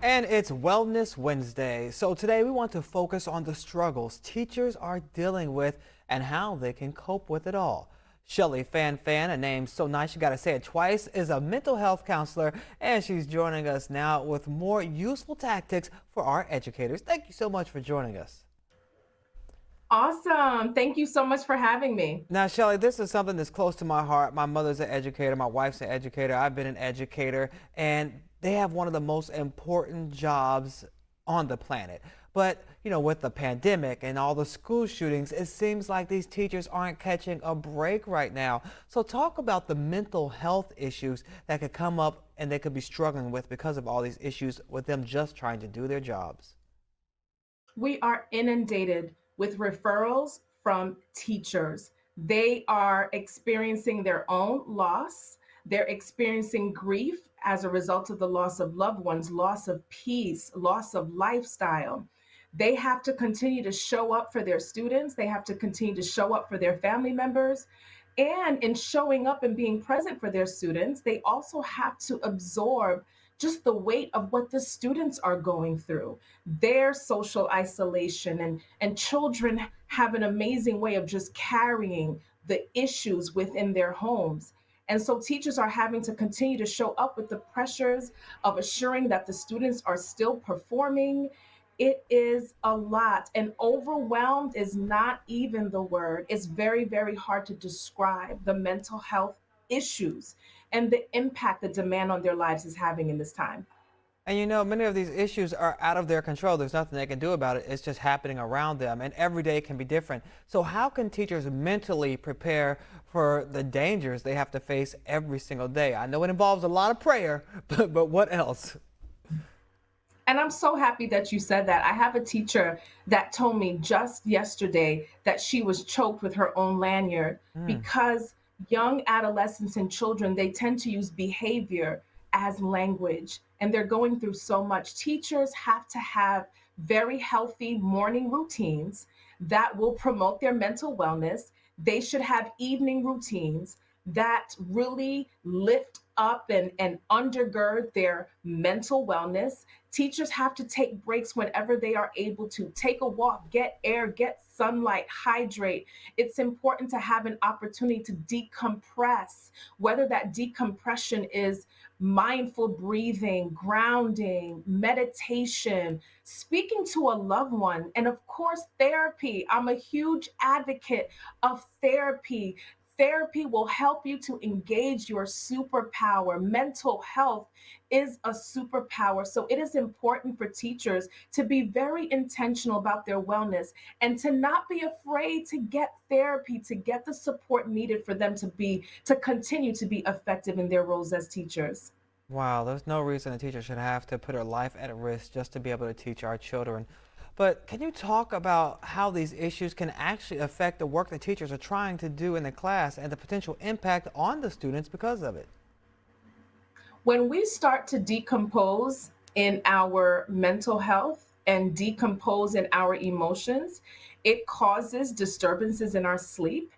And it's Wellness Wednesday. So today we want to focus on the struggles teachers are dealing with and how they can cope with it all. Schellie Fanfan, a name so nice you got to say it twice, is a mental health counselor and she's joining us now with more useful tactics for our educators. Thank you so much for joining us. Awesome. Thank you so much for having me. Now, Schellie, this is something that's close to my heart. My mother's an educator, my wife's an educator, I've been an educator, and they have one of the most important jobs on the planet. But, you know, with the pandemic and all the school shootings, it seems like these teachers aren't catching a break right now. So, talk about the mental health issues that could come up and they could be struggling with because of all these issues with them just trying to do their jobs. We are inundated with referrals from teachers. They are experiencing their own loss, they're experiencing grief as a result of the loss of loved ones, loss of peace, loss of lifestyle. They have to continue to show up for their students, they have to continue to show up for their family members. And in showing up and being present for their students, they also have to absorb just the weight of what the students are going through, their social isolation, and, and children have an amazing way of just carrying the issues within their homes. And so teachers are having to continue to show up with the pressures of assuring that the students are still performing. It is a lot, and overwhelmed is not even the word. It's very, very hard to describe the mental health issues and the impact the demand on their lives is having in this time. And you know, many of these issues are out of their control. There's nothing they can do about it. It's just happening around them, and every day can be different. So, how can teachers mentally prepare for the dangers they have to face every single day? I know it involves a lot of prayer, but, but what else? And I'm so happy that you said that. I have a teacher that told me just yesterday that she was choked with her own lanyard mm. because young adolescents and children, they tend to use behavior as language and they're going through so much. Teachers have to have very healthy morning routines that will promote their mental wellness. They should have evening routines that really lift up and, and undergird their mental wellness. Teachers have to take breaks whenever they are able to take a walk, get air, get sunlight, hydrate. It's important to have an opportunity to decompress, whether that decompression is mindful breathing, grounding, meditation, speaking to a loved one, and of course, therapy. I'm a huge advocate of therapy. Therapy will help you to engage your superpower. Mental health is a superpower. So it is important for teachers to be very intentional about their wellness and to not be afraid to get therapy, to get the support needed for them to be, to continue to be effective in their roles as teachers. Wow, there's no reason a teacher should have to put her life at risk just to be able to teach our children. But can you talk about how these issues can actually affect the work that teachers are trying to do in the class and the potential impact on the students because of it? When we start to decompose in our mental health and decompose in our emotions, it causes disturbances in our sleep.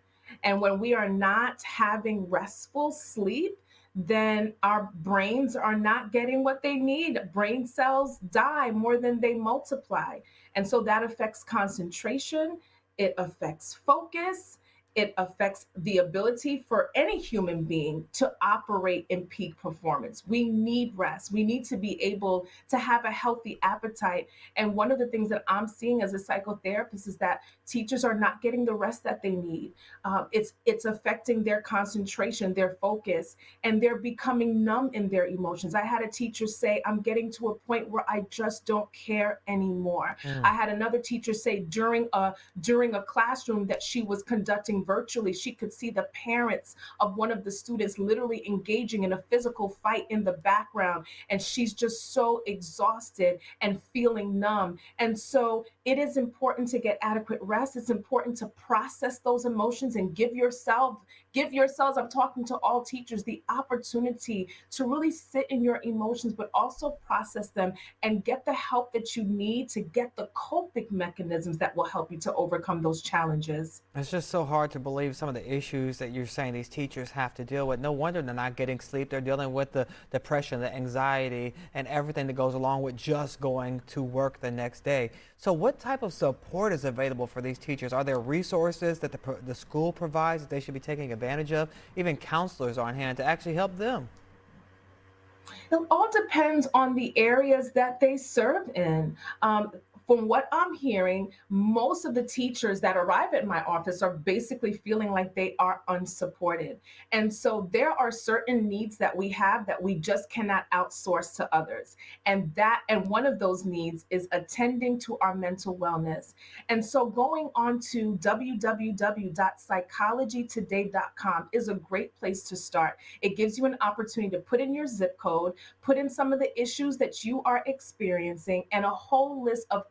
And when we are not having restful sleep, then our brains are not getting what they need. Brain cells die more than they multiply. And so that affects concentration, it affects focus, it affects the ability for any human being to operate in peak performance. We need rest. We need to be able to have a healthy appetite. And one of the things that I'm seeing as a psychotherapist is that teachers are not getting the rest that they need. Um, it's it's affecting their concentration, their focus, and they're becoming numb in their emotions. I had a teacher say, "I'm getting to a point where I just don't care anymore." Mm. I had another teacher say during a during a classroom that she was conducting virtually, she could see the parents of one of the students literally engaging in a physical fight in the background. And she's just so exhausted and feeling numb. And so it is important to get adequate rest. It's important to process those emotions and give yourself, give yourselves, I'm talking to all teachers, the opportunity to really sit in your emotions, but also process them and get the help that you need to get the coping mechanisms that will help you to overcome those challenges. It's just so hard hard to believe some of the issues that you're saying these teachers have to deal with. No wonder they're not getting sleep. They're dealing with the depression, the anxiety, and everything that goes along with just going to work the next day. So what type of support is available for these teachers? Are there resources that the, the school provides that they should be taking advantage of? Even counselors are on hand to actually help them? It all depends on the areas that they serve in. Um, from what I'm hearing, most of the teachers that arrive at my office are basically feeling like they are unsupported. And so there are certain needs that we have that we just cannot outsource to others. And that and one of those needs is attending to our mental wellness. And so going on to www.psychologytoday.com is a great place to start. It gives you an opportunity to put in your zip code, put in some of the issues that you are experiencing and a whole list of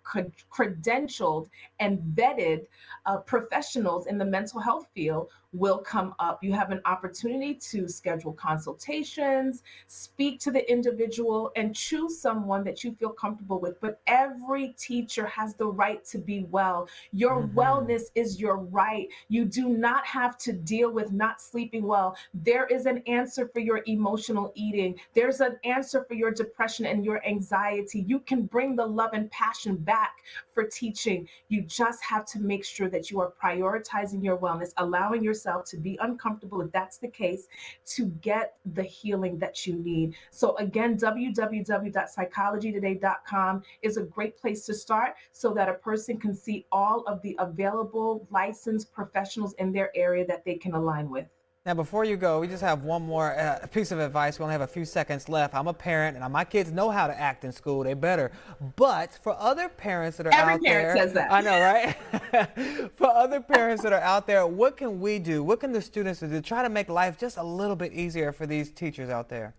credentialed and vetted uh, professionals in the mental health field will come up. You have an opportunity to schedule consultations, speak to the individual, and choose someone that you feel comfortable with. But every teacher has the right to be well. Your mm-hmm. wellness is your right. You do not have to deal with not sleeping well. There is an answer for your emotional eating, there's an answer for your depression and your anxiety. You can bring the love and passion back for teaching. You just have to make sure that you are prioritizing your wellness, allowing your yourself to be uncomfortable if that's the case to get the healing that you need. So again, www.psychologytoday.com is a great place to start so that a person can see all of the available licensed professionals in their area that they can align with. Now, before you go, we just have one more uh, piece of advice. We only have a few seconds left. I'm a parent, and my kids know how to act in school. They better. But for other parents that are Every out there, says that. I know, right? for other parents that are out there, what can we do? What can the students do to try to make life just a little bit easier for these teachers out there?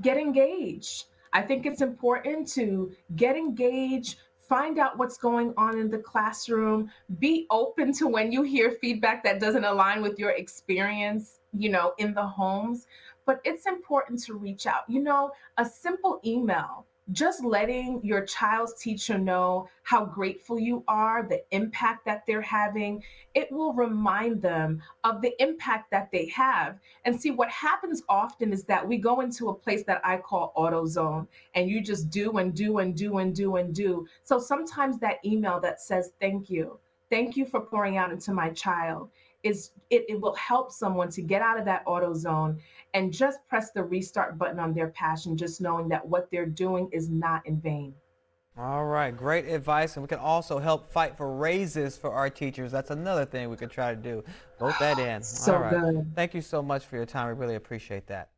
Get engaged. I think it's important to get engaged, find out what's going on in the classroom. Be open to when you hear feedback that doesn't align with your experience you know in the homes. But it's important to reach out. You know a simple email just letting your child's teacher know how grateful you are, the impact that they're having, it will remind them of the impact that they have. And see, what happens often is that we go into a place that I call auto zone, and you just do and do and do and do and do. So sometimes that email that says, Thank you, thank you for pouring out into my child is it, it will help someone to get out of that auto zone and just press the restart button on their passion, just knowing that what they're doing is not in vain. All right, great advice. And we can also help fight for raises for our teachers. That's another thing we could try to do. Vote that in. so All right. good. Thank you so much for your time. We really appreciate that.